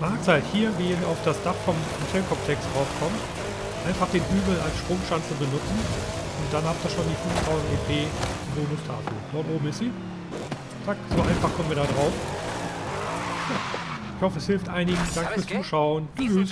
Mahlzeit. Hier, wie ihr auf das Dach vom Hotelkomplex raufkommt, einfach den Hügel als Sprungschanze benutzen und dann habt ihr schon die 5000 EP Bonustafel. Dort oben ist sie. Zack, so einfach kommen wir da drauf. Ja. Ich hoffe, es hilft einigen. Danke fürs Zuschauen. Tschüss.